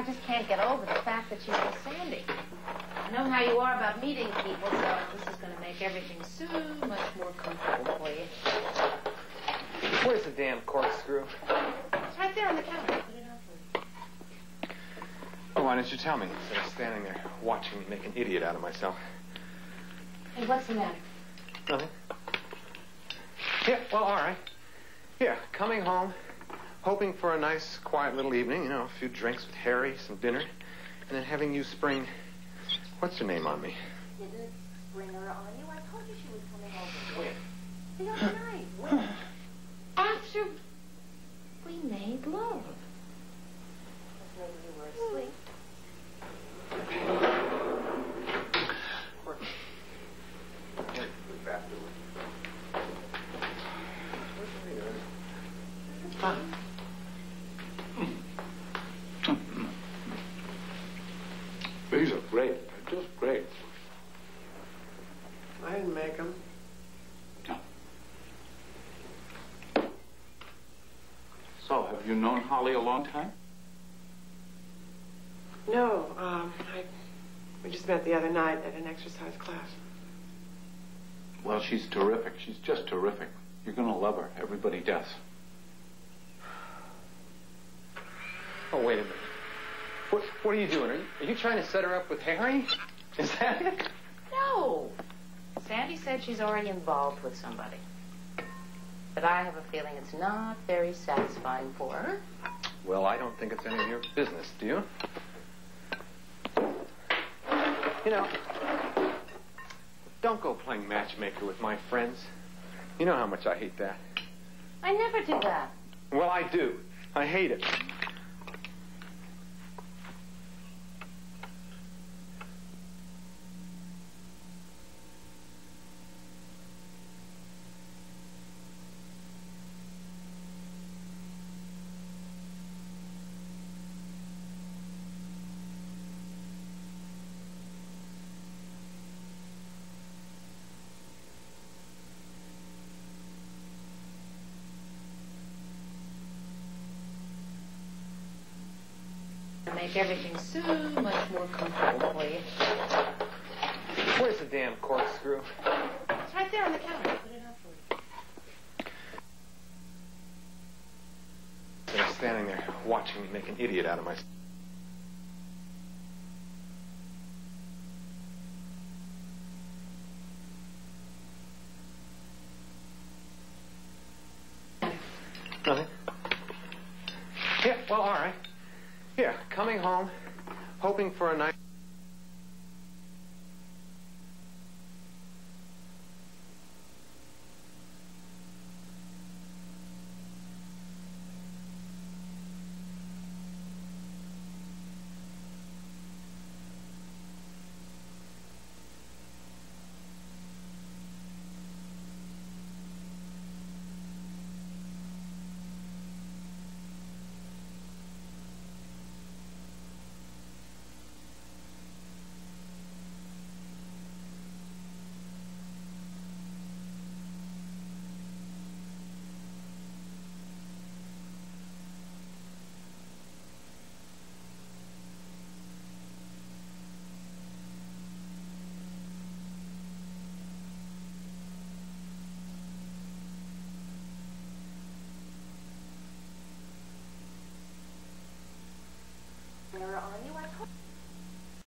I just can't get over the fact that she's with Sandy. I know how you are about meeting people, so this is going to make everything so much more comfortable for you. Where's the damn corkscrew? It's right there on the counter. Put it out for you. Oh, why didn't you tell me instead of standing there watching me make an idiot out of myself? Hey, what's the matter? Nothing. Yeah, well, all right. Yeah, coming home, hoping for a nice, quiet little evening, you know, a few drinks with Harry, some dinner, and then having you spring. What's her name on me? Didn't spring her on you? I told you she was coming over. The other night. When? After we made love. Maybe you were asleep. These are great. They're just great. I didn't make them. So, have you known Holly a long time? No, um, I, we just met the other night at an exercise class. Well, she's terrific. She's just terrific. You're going to love her. Everybody does. Oh, wait a minute. What, what are you doing? Are you, are you trying to set her up with Harry? Is that it? No. Sandy said she's already involved with somebody. But I have a feeling it's not very satisfying for her. Well, I don't think it's any of your business, do you? You know, don't go playing matchmaker with my friends. You know how much I hate that. I never do that. Well, I do. I hate it. Make everything so much more comfortable for you. Where's the damn corkscrew? It's right there on the counter. Put it out for you. Instead of standing there watching me make an idiot out of myself. Nothing. Yeah, well, all right. Yeah, coming home, hoping for a nice.